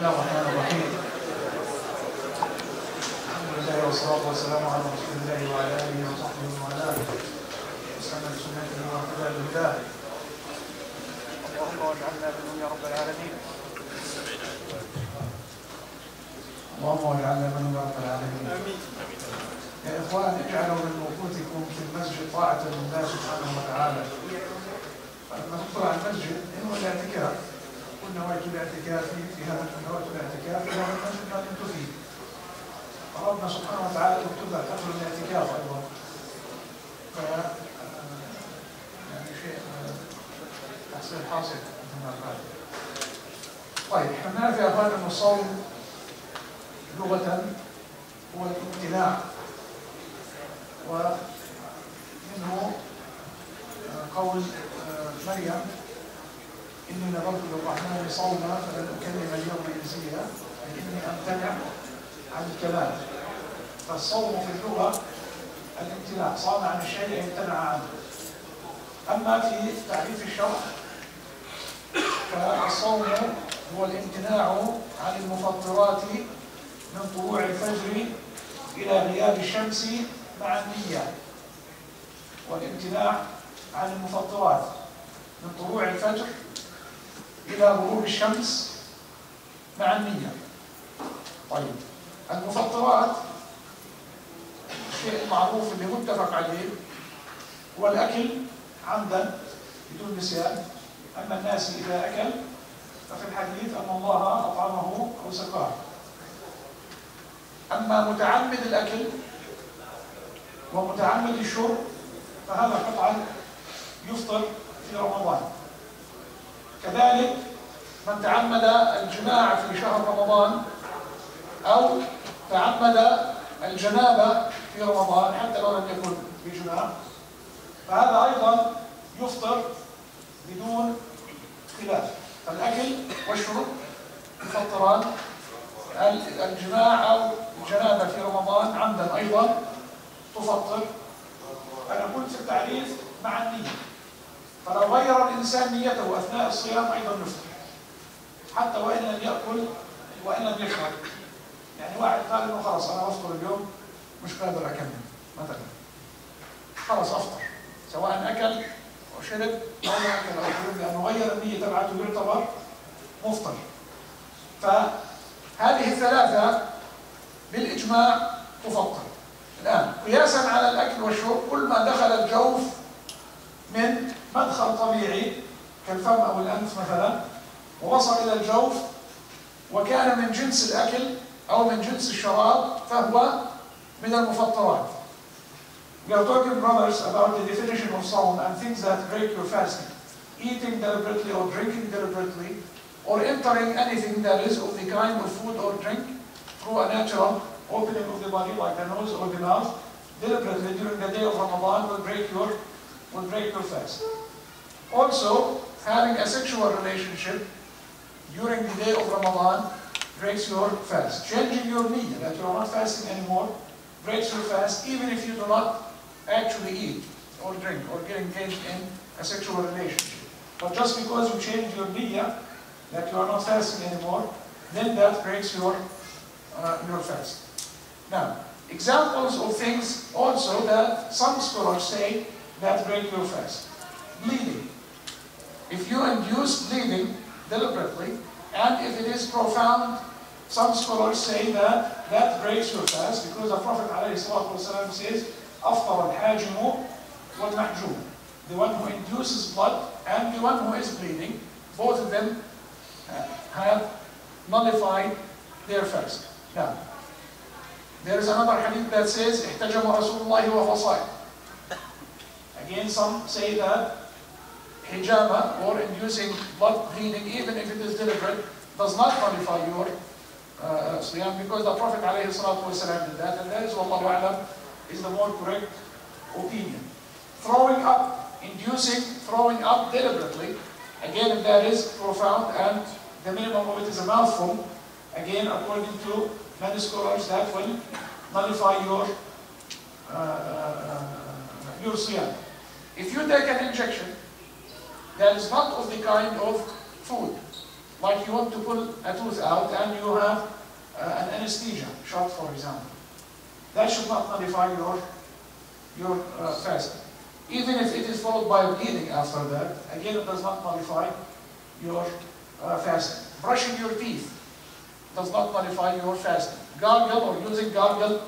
الله الرحمن الرحيم. الحمد لله والصلاة والسلام على رسول الله وعلى آله وصحبه ومن والاه. وسلم بسنته واهتدى بهداه اللهم واجعلنا منهم يا رب العالمين. اللهم واجعلنا منهم يا رب العالمين. يا إخوان اجعلوا من وقوتكم في المسجد طاعة لله سبحانه وتعالى. على المسجد إنه الاعتكاف نويت الاعتكاف في هذا نويت الاعتكاف وهو من ان تفيد ربنا سبحانه وتعالى يكتب لك الاعتكاف أيضا. ف آه، يعني شيء آه، تحصيل حاصل فيما بعد. طيب حنافي قال أن الصوم لغة هو الامتناع ومنه آه، قول مريم. إني نظرت للرحمن صوما فلن أكلم اليوم إنسيا إني أمتنع عن الكلام. فالصوم في اللغة الامتناع صام عن الشيء يمتنع عنه. أما في تعريف الشرع فالصوم هو الامتناع عن المفطرات من طلوع الفجر إلى غياب الشمس مع النية. والامتناع عن المفطرات من طلوع الفجر إلى غروب الشمس مع النية. طيب المفطرات الشيء المعروف اللي متفق عليه هو الأكل عمدا بدون نسيان. أما الناس إذا أكل ففي الحديث أن الله أطعمه أو سقاه أما متعمد الأكل ومتعمد الشرب فهذا قطعا يفطر في رمضان. كذلك من تعمد الجماع في شهر رمضان أو تعمد الجنابة في رمضان حتى لو لم يكن بجماع فهذا أيضا يفطر بدون خلاف الأكل والشرب يفطران. الجماع أو الجنابة في رمضان عمدا أيضا تفطر. أنا قلت في التعريف مع النية. فلو غير الإنسان نيته أثناء الصيام أيضا يفطر. حتى وإن لم يأكل وإن لم يشرب. يعني واحد قال إنه خلاص أنا أفطر اليوم مش قادر أكمل مثلا خلاص أفطر. سواء أكل أو شرب أو ما أكل أو شرب لأنه غير النية تبعته يعتبر مفطر. فهذه الثلاثة بالإجماع تفطر. الآن قياسا على الأكل والشرب كل ما دخل الجوف من مدخل طبيعي كالفم أو الأنف مثلا ووصل إلى الجوف وكان من جنس الأكل أو من جنس الشراب فهو من المفطرات. We are talking, brothers, about the definition of Sawm and things that break your fasting. Eating deliberately or drinking deliberately, or entering anything that is of the kind of food or drink through a natural opening of the body, like the nose or the mouth, deliberately during the day of Ramadan will break your, will break your fast. Also, having a sexual relationship during the day of Ramadan breaks your fast. Changing your niyyah, that you are not fasting anymore, breaks your fast, even if you do not actually eat or drink or get engaged in a sexual relationship. But just because you change your niyyah, that you are not fasting anymore, then that breaks your, uh, your fast. Now, examples of things also that some scholars say that break your fast. Bleeding. If you induce bleeding deliberately, and if it is profound, some scholars say that that breaks your fast because the Prophet ﷺ says, أفطر الحاجم والمحجوم. The one who induces blood and the one who is bleeding, both of them have nullified their fast. Now, there is another hadith that says, احتجم رسول الله وهو صائم. Again, some say that hijama or inducing blood bleeding, even if it is deliberate, does not nullify your uh, siyam because the Prophet ﷺ did that, and that is, Wallahu A'lam, is the more correct opinion. Throwing up, inducing, throwing up deliberately, again, if that is profound and the minimum of it is a mouthful, again, according to many scholars, that will nullify your uh, uh, your siyam. If you take an injection that is not of the kind of food, Like you want to pull a tooth out and you have uh, an anesthesia shot, for example. That should not modify your, your uh, fasting. Even if it is followed by bleeding after that, again it does not modify your uh. Brushing your teeth does not modify your fasting. Gargle or using gargle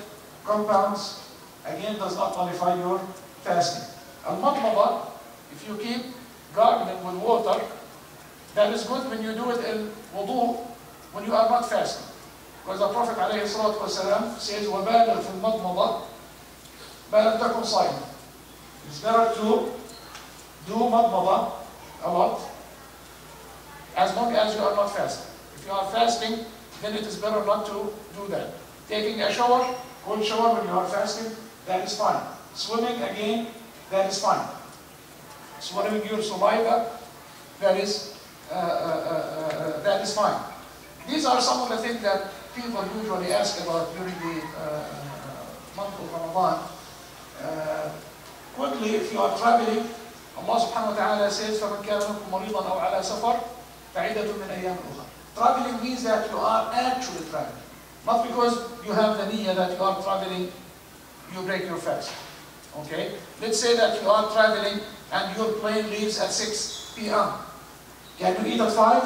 compounds, again does not modify your fasting. Al-Madmada, if you keep gargling with water, that is good when you do it in wudu, when you are not fasting. Because the Prophet ﷺ says, وَبَالِغْ فِي الْمَضْمَضَةِ مَا لَمْ تَكُنْ صَائِمًا It's better to do madmada a lot, as long as you are not fasting. If you are fasting, then it is better not to do that. Taking a shower, cold shower when you are fasting, that is fine. Swimming again, that is fine. Swallowing your saliva, that is, uh, uh, uh, that is fine. These are some of the things that people usually ask about during the month of Ramadan. quickly, if you are traveling, Allah subhanahu wa ta'ala says, فَمَنْ كَانَ مِنْكُمْ مَرِيضًا أَوْ عَلَى سَفَرٍ فَعِدَةٌ مِنْ أَيَّامٍ أُخَرٍ Traveling means that you are actually traveling. Not because you have the niyyah that you are traveling, you break your fast. Okay? Let's say that you are traveling and your plane leaves at 6 p.m. Can you eat at 5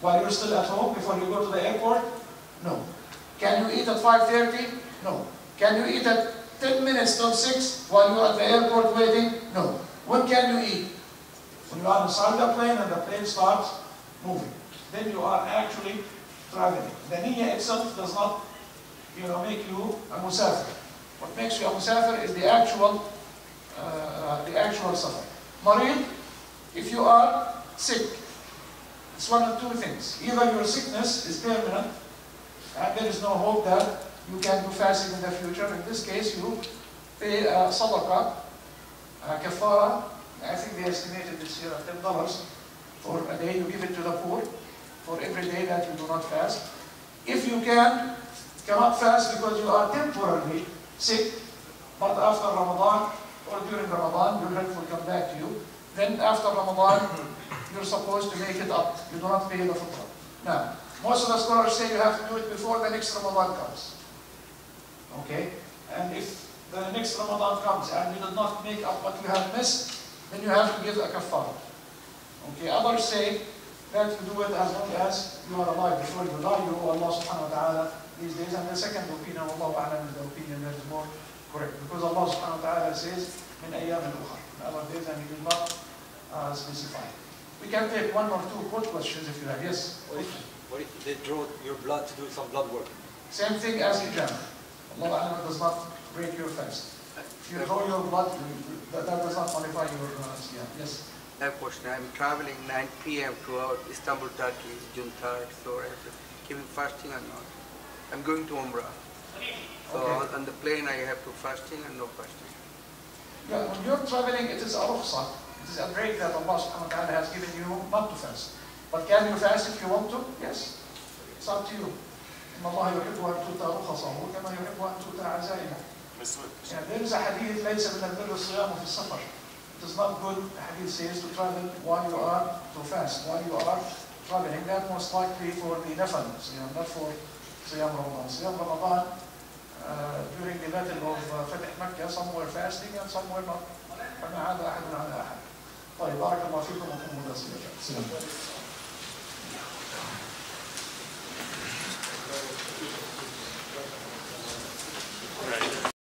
while you're still at home before you go to the airport? No. Can you eat at 5.30? No. Can you eat at 10 minutes till 6 while you're at the airport waiting? No. When can you eat? When you are inside the plane and the plane starts moving. Then you are actually traveling. The niyyah itself does not, you know, make you a musafir. What makes you a musafir is the actual, uh, the actual safar. Marid, if you are sick, it's one of two things. Either your sickness is permanent, and there is no hope that you can do fasting in the future. In this case, you pay a sadaqah, kafara, I think they estimated this year at $10 for a day, you give it to the poor for every day that you do not fast. If you can, cannot fast because you are temporarily sick, but after Ramadan or during Ramadan, your health will come back to you. Then after Ramadan, you're supposed to make it up. You do not pay the fitrah. Now, most of the scholars say you have to do it before the next Ramadan comes. Okay? And if the next Ramadan comes and you did not make up what you have missed, then you have to give a kafara. Okay? Others say that you do it as long as you are alive. Before you die, you owe Allah subhanahu wa ta'ala these days. And the second opinion, Allah ta'ala is the opinion that is more correct. Because Allah subhanahu wa ta'ala says, min ayyam al-ukhar. In other days, and He will not uh, specify. We can take one or two quick questions if you have. Yes? What if, what if they draw your blood to do some blood work? Same thing as hijab. Allah Ta'ala does not break your fast. If you draw your blood, that, that does not qualify your uh, siyam. Yes? I have a question. I'm traveling 9 p.m. to Istanbul, Turkey, June 3rd, so I have to keep fasting or not. I'm going to Umrah. So Okay. on, on the plane I have to fasting and no fasting. Yeah, when you're traveling, it is a rukhsa. It is a break that Allah subhanahu wa ta'ala has given you not to fast. But can you fast if you want to? Yes. It's up to you. إن الله يحب أن تؤتى رخصه كما يحب أن تؤتى عزائمه. Yeah, there is a hadith ليس من البر الصيام في السفر. It is not good, the hadith says, to travel while you are to fast, while you are traveling. That most likely for the nafal, صيام, not for صيام رمضان. صيام رمضان during the battle of فتح مكة somewhere fasting and somewhere not. فما هذا أحد على أحد. طيب بارك الله فيكم وكم مدرسة نعم.